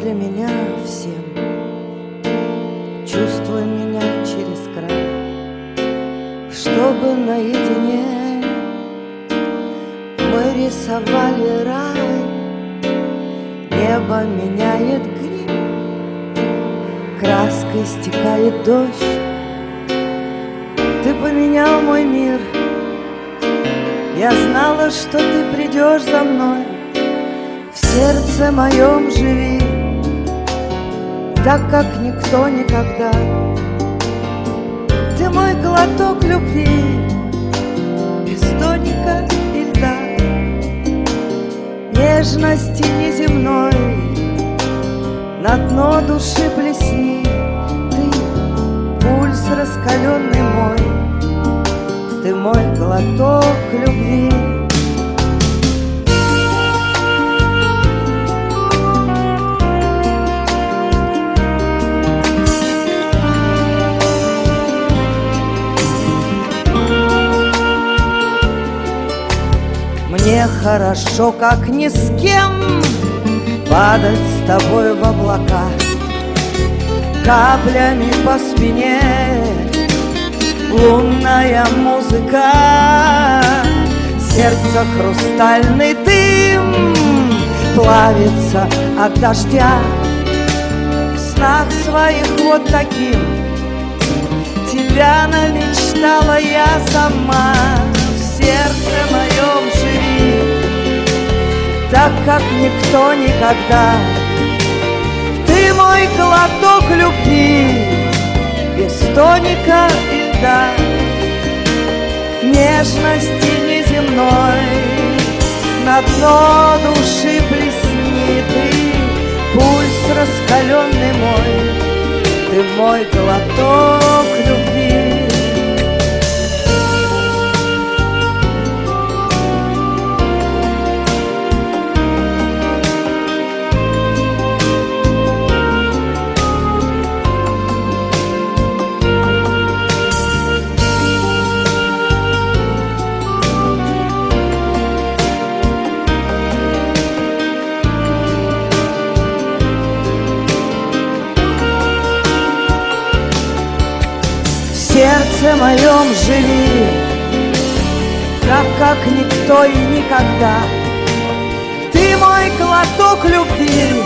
для меня всем. Чувствуй меня через край, чтобы наедине мы рисовали рай. Небо меняет грим, краской стекает дождь. Ты поменял мой мир, я знала, что ты придешь за мной. В сердце моем живи. Так, как никто никогда. Ты мой глоток любви Без тоника и льда. Нежности неземной На дно души плесни. Ты пульс раскаленный мой. Ты мой глоток любви Мне хорошо, как ни с кем Падать с тобой в облака. Каплями по спине Лунная музыка Сердце хрустальный дым Плавится от дождя. В снах своих вот таким Тебя намечтала я сама Так, как никто никогда. Ты мой глоток любви Без тоника и льда. Нежности неземной На дно души плесни ты Пульс раскаленный мой. Ты мой глоток любви сердце моем живи, Так, как никто и никогда. Ты мой глоток любви,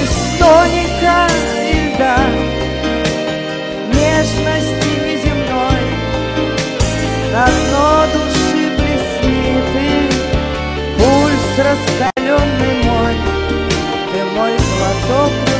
Из тоника и льда, Нежности неземной, На дно души плесни ты, Пульс раскаленный мой, Ты мой глоток любви.